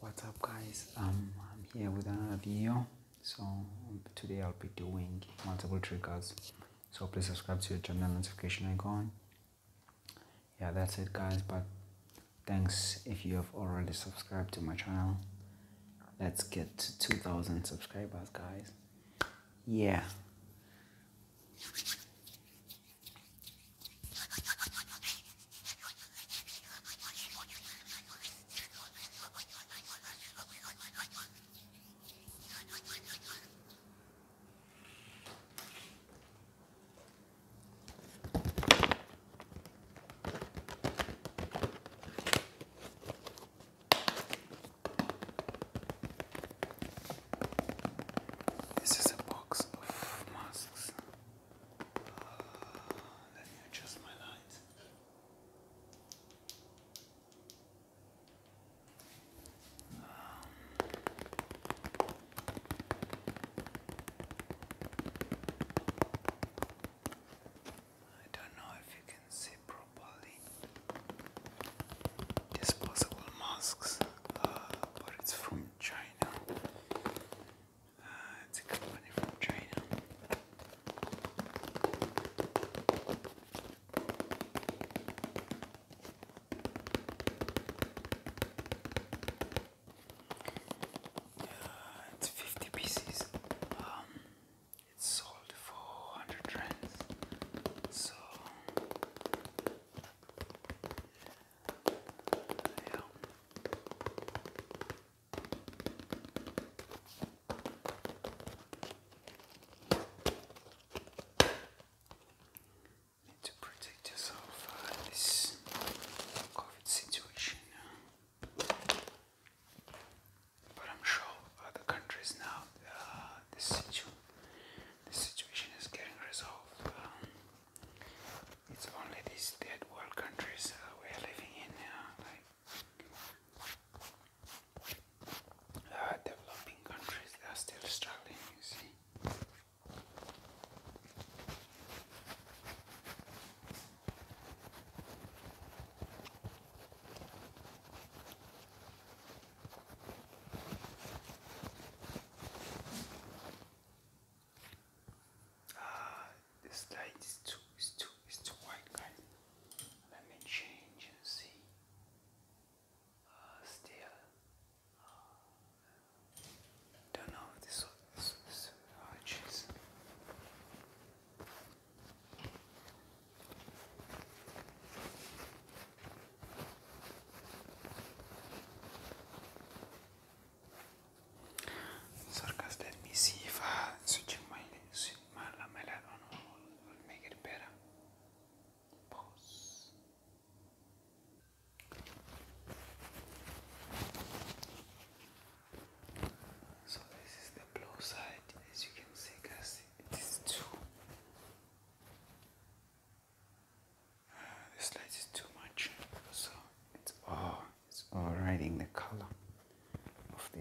what's up guys? Um i'm here with another video. So today i'll be doing multiple triggers. So please subscribe to your channel notification icon. Yeah that's it guys. But thanks if you have already subscribed to my channel. Let's get to 2000 subscribers guys. Yeah.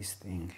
this thing.